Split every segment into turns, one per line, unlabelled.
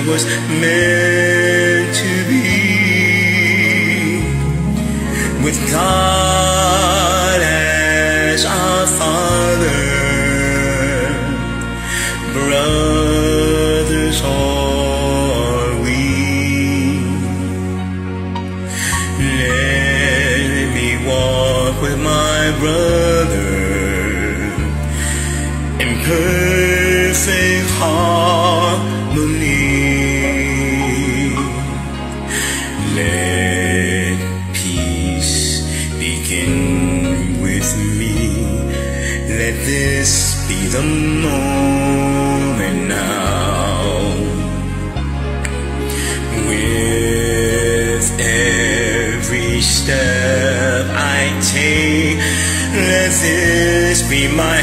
I was meant to be with God as our Father. Brothers are we. Let me walk with my brother in perfect harmony. begin with me. Let this be the moment now. With every step I take, let this be my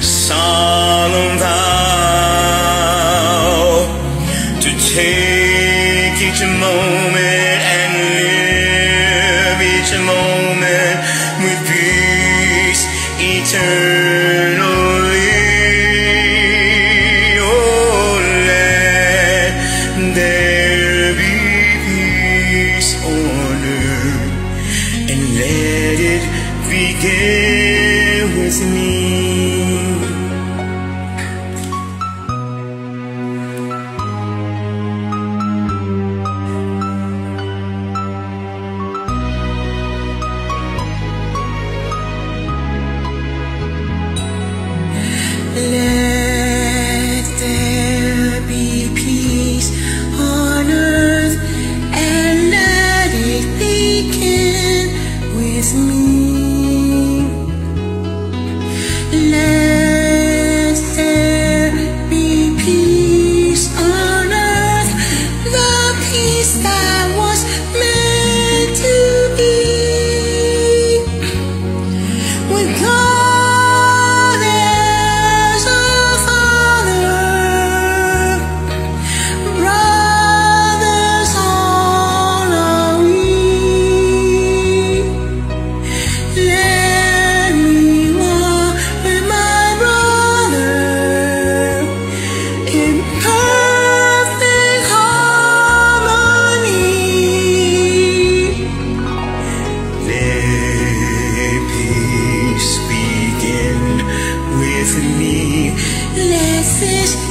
solemn vow. let it begin with me. fish.